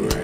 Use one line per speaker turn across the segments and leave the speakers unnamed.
Right.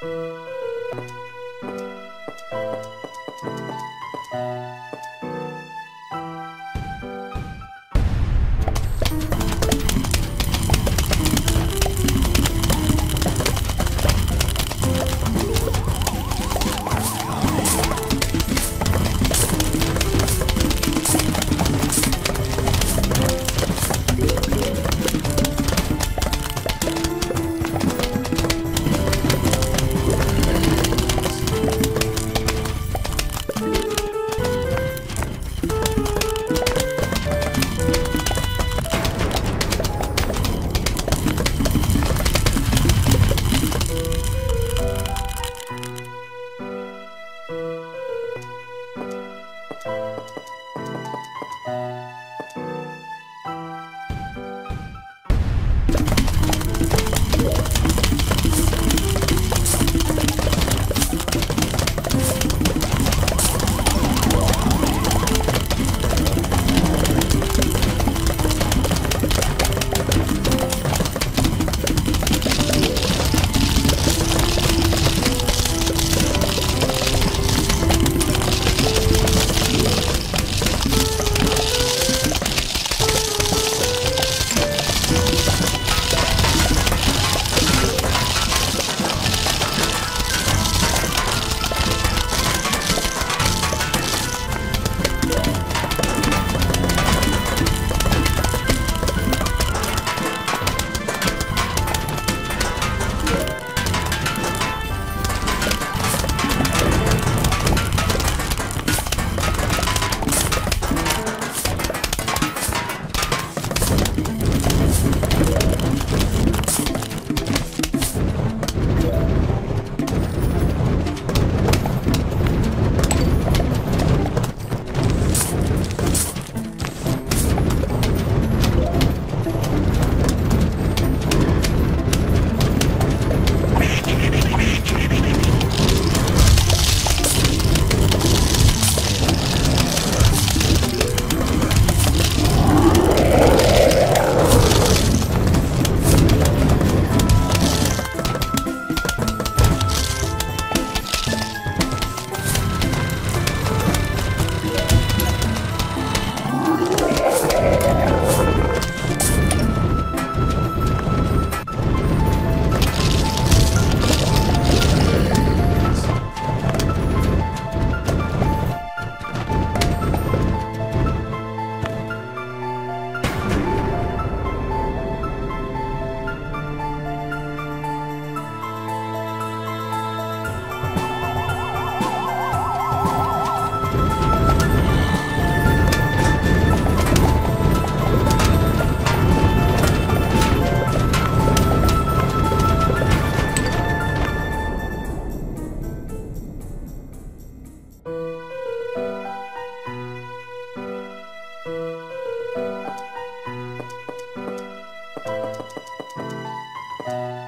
Thank you.
Thank you.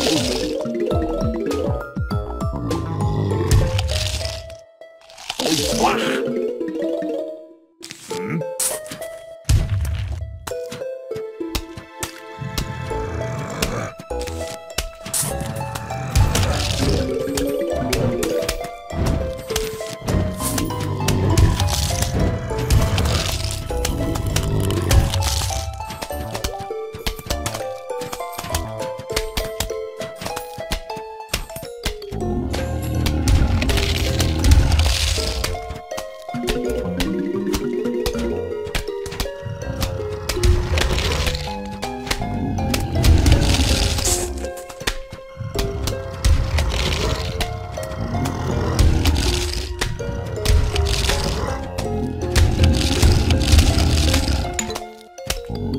Ooh. Oh.